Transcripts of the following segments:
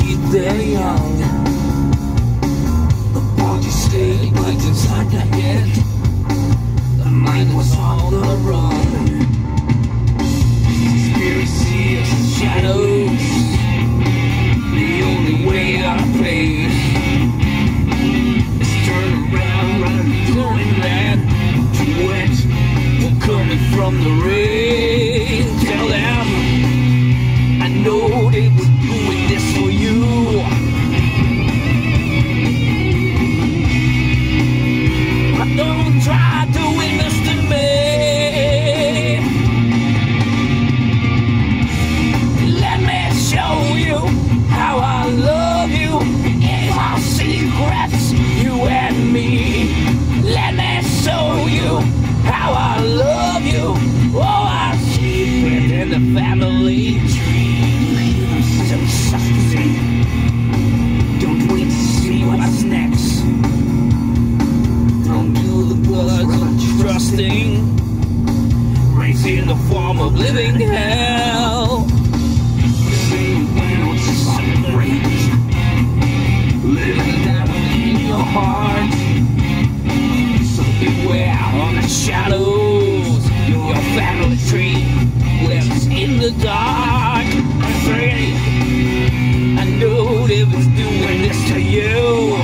keep their young. The body stayed right inside the head. The mind was on the run. Conspiracy of shadows. The only way I pay is turn around, going mad. Too wet, we're coming from the rain. How I love you. Oh, I keep it in the family tree. So sexy. Don't wait to see what's next. Don't do the of trusting. Raised in the form of living hell. Living down in your heart. Was doing this to you.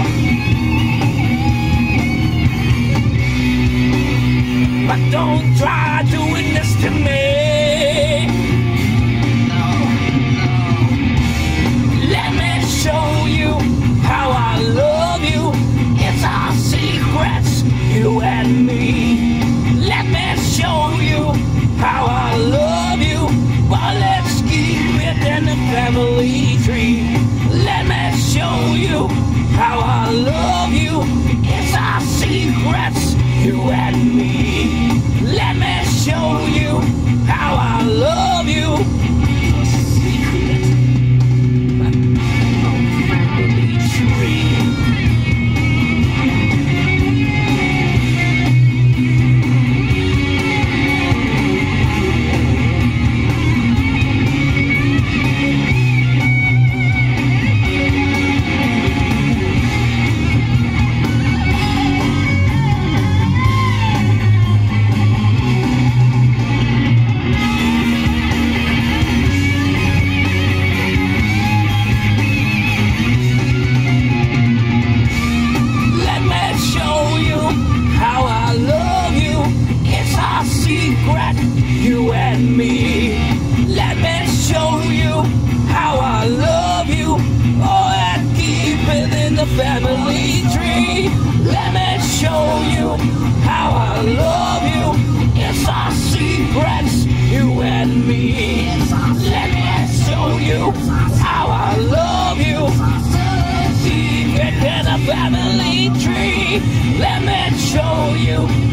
But don't try doing this to me. You and me. The family tree. Let me show you how I love you. It's our secrets, you and me. Let me show you how I love you secret in the family tree. Let me show you